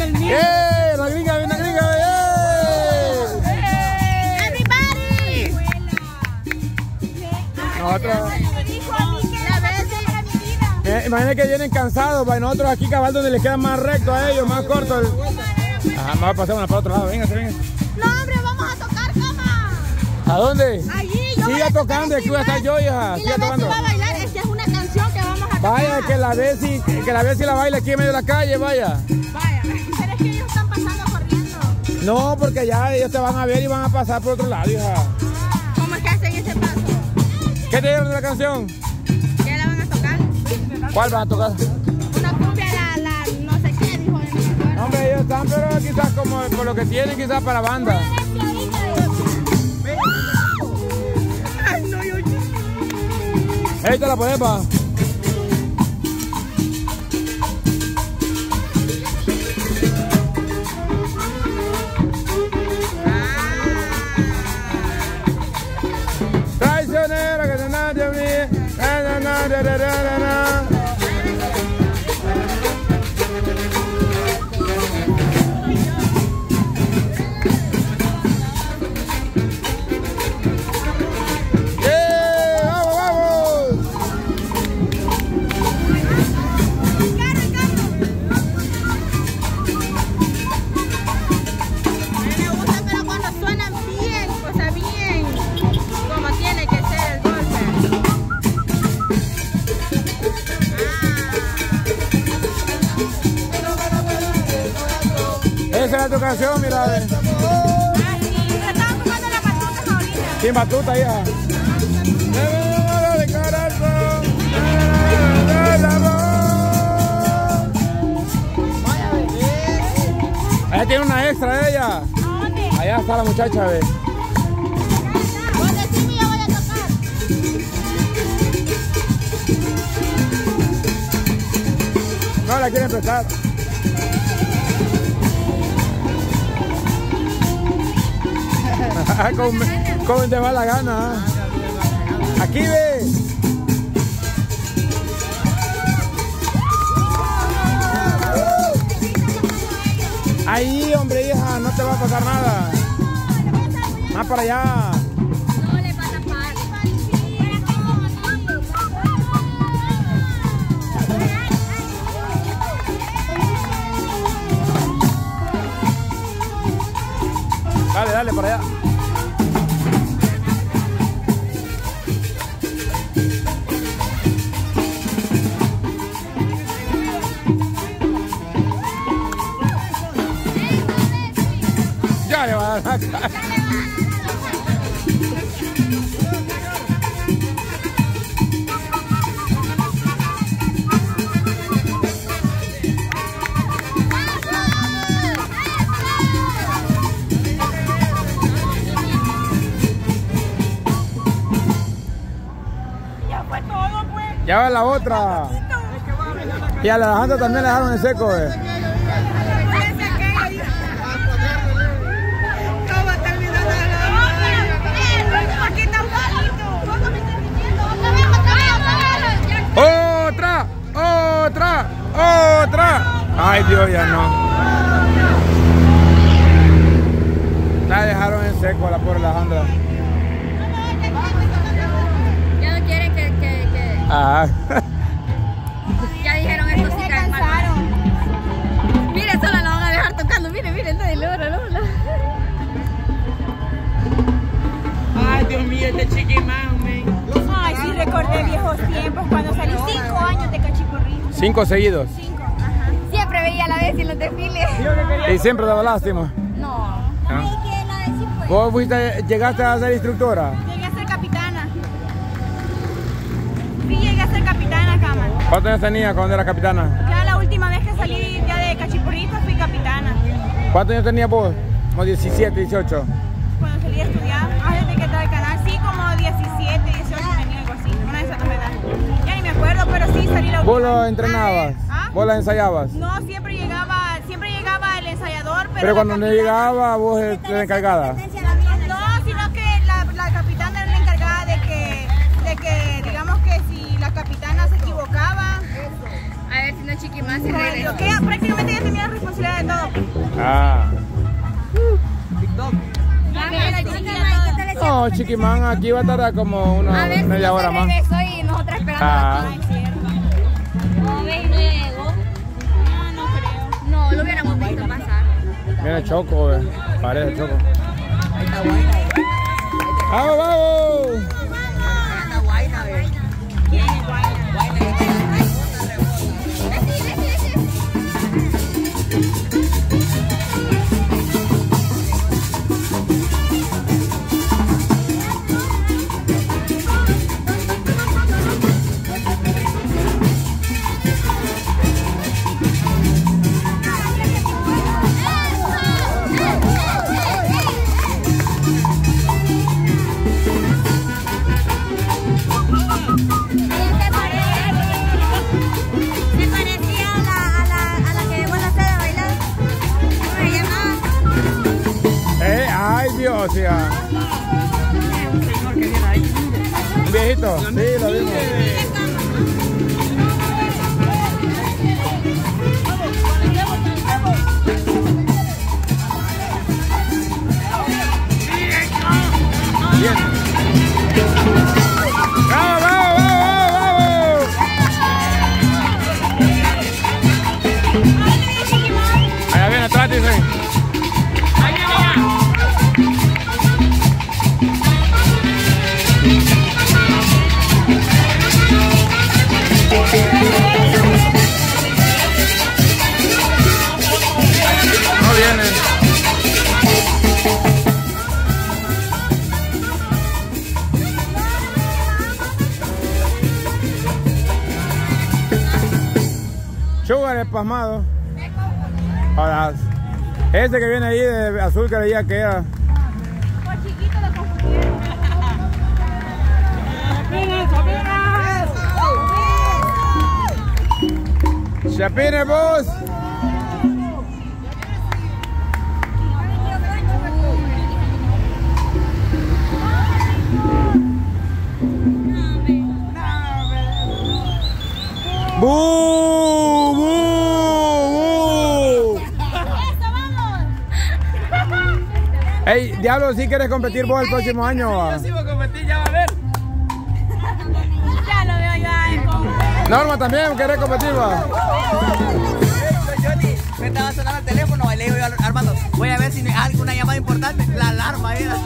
viene el mío. ¡Eh! La gringa, viene la gringa. ¡Eh! ¡Everybody! Nosotros, eh, imagínate que vienen cansados, para nosotros aquí cabal donde les queda más recto a ellos, más corto. el- Ajá, vamos a pasar una para otro lado, véngase, véngase. No, hombre, vamos a tocar cama. ¿A dónde? Allí, yo voy Siga a tocando, aquí voy a estar yo, hija. Y la Bessie tocando. va a bailar. Esta es una canción que vamos a tocar. Vaya, que la Bessie, que la Bessie la baile aquí en medio de la calle, vaya. Vaya. No, porque ya ellos te van a ver y van a pasar por otro lado, hija. ¿Cómo es que hacen ese paso? ¿Qué te dieron de la canción? ¿Qué la van a tocar? ¿Cuál vas a tocar? Una cumbia, la, la, no sé qué, dijo. acuerdo. No, hombre, ellos están, pero quizás como por lo que tienen, quizás para banda. Ahí te la pones, da da da da. Canción, mira. Ah, sí, yo estaba la batuta. Sin corazón. Allá tiene una extra ella. Allá está la muchacha, ve. No la quieren prestar. Con te va la gana. ¿ah? Aquí ve. Ahí, hombre, hija, no te va a pasar nada. Más para allá. Dale, dale, para allá. Ya le va a dar la cara. Ya fue todo, pues. Ya va la otra. Y a la Alejandra también le dejaron en seco, eh. ¡Otra! Ay, Dios, ya no. La dejaron en seco a la pobre Alejandra. Ya no quieren que, que, que... Ah. Ya dijeron esto sí cae mal. Mire, solo la van a dejar tocando. Mire, mire, no, Lola, Lola. Ay, Dios mío, este chiquimán, man. Ay, sí, recordé viejos tiempos cuando salí Cinco seguidos. Cinco, ajá. Siempre veía a la vez en los desfiles. Y siempre daba lástima. No. ¿Ah? ¿Vos fuiste, llegaste a ser instructora? Llegué a ser capitana. Sí, llegué a ser capitana, cama. ¿Cuántos años tenía cuando era capitana? Ya la última vez que salí ya de cachipurrista fui capitana. ¿Cuántos años tenía vos? Como 17, 18. Cuando salí a estudiar, antes de que estaba el canal, sí, como 17, 18 tenía algo así. Una de esas dos edades. Acuerdo, pero sí salí la última ¿Vos lo entrenabas? ¿Ah? ¿Vos la ensayabas? No, siempre llegaba, siempre llegaba el ensayador, pero... Cuando no llegaba, vos eres la encargada. No, sino que la, la capitana era la encargada de que, de que, digamos que si la capitana se equivocaba, A ver si no chiqui más se regresa. que prácticamente ella tenía la responsabilidad de todo. Ah. TikTok. No, Chiquimán aquí va a tardar como una A ver, media si hora más. Esperando Ah. No, ve luego. No, no creo. No, lo hubiéramos visto pasar. Viene Choco, eh. parece Choco. ¡Vamos, vamos! ¿Un viejito? Sí, lo vimos. Sugar espasmado. Ahora, ese que viene ahí de azul leía que era. Por chiquito lo confundieron. Chapine, vos. ¡Bu! Ey, Diablo, ¿sí quieres competir vos el próximo año? Yo sí voy a competir, ya va a ver. Ya lo veo yo ahí con... Norma también, ¿querés competir? va? Johnny, me estaba sonando el teléfono le digo yo a Armando, voy a ver si hay alguna llamada importante. La alarma era.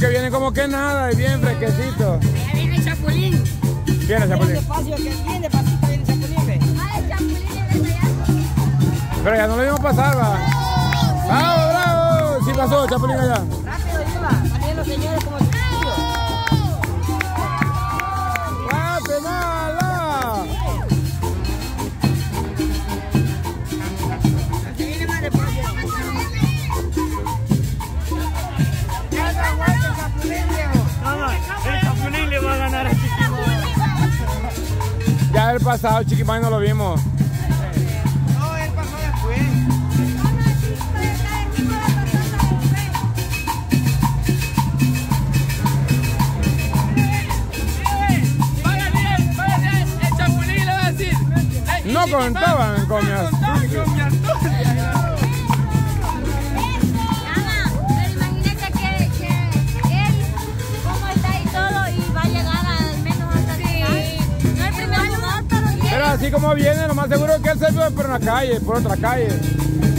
Que viene como que nada y bien fresquecito. Allá viene el chapulín. Viene Chapulín. Despacio, que bien despacito viene Chapulín. Ah, el chapulín es de allá. Pero ya no lo vimos pasar, va. ¡Bravo, bravo! Sí pasó, Chapulín allá. Rápido, Isla. También los señores El pasado, Chiquimán, no lo vimos. No, él pasó después. No contaban con mi astucia. Ana, así como viene, lo más seguro es que él se fue por una calle, por otra calle.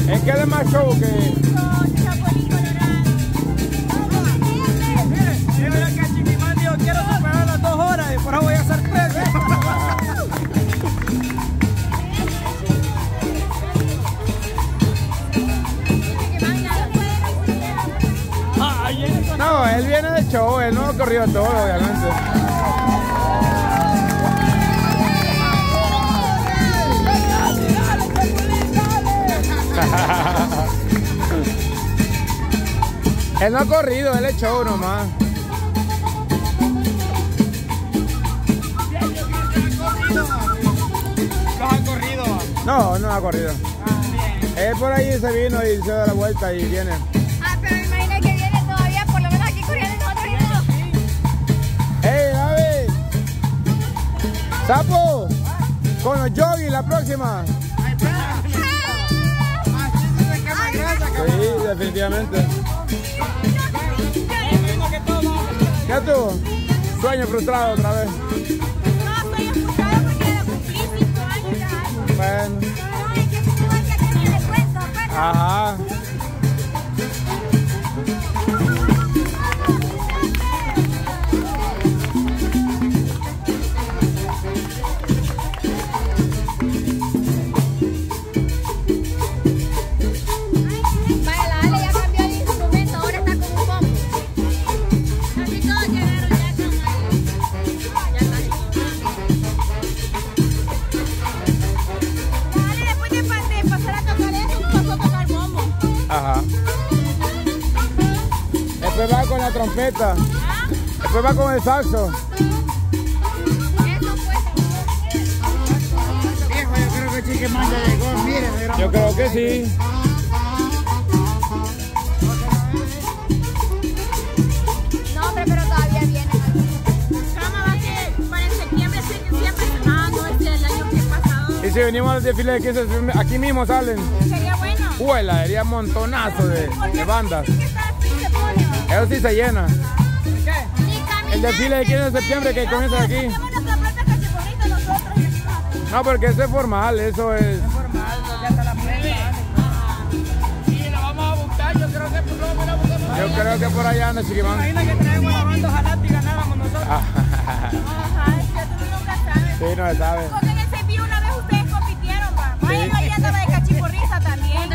Es que es más show que... No, él viene de show, él no ha corrido todo, obviamente. Él no ha corrido, él es show nomás. ha corrido? No, no ha corrido. Él por ahí se vino y se da la vuelta y viene. Ah, pero me imagino que viene todavía, por lo menos aquí corriendo nosotros y no. ¡Ey, David! ¡Sapo! Con los yogis la próxima. Ah. Sí, definitivamente. ¿Qué tuvo? Sueño frustrado otra vez. Trompeta. Después va con el saxo. Yo creo que sí. No, hombre, pero todavía viene. Cama va que para en septiembre, sí, que siempre. Ah, no, este es el año que pasado. Y si venimos al desfile de 15, aquí mismo salen. Sería bueno. Huela, sería montonazo de, de bandas. Eso sí se llena. ¿Qué? El desfile de 15 de septiembre que comienza aquí. No, porque eso es formal, eso es... Es formal, ya está la prensa. Sí, la vamos a buscar, yo creo que por lo menos Yo creo que por allá anda Chiquimán. Imagina que traemos la banda, ojalá y ganáramos nosotros. Ah. Ajá, ya tú nunca sabes. Sí, no se sabe. Con ese view una vez ustedes compitieron, va. Vayan ahí andaba de cachiporriza también.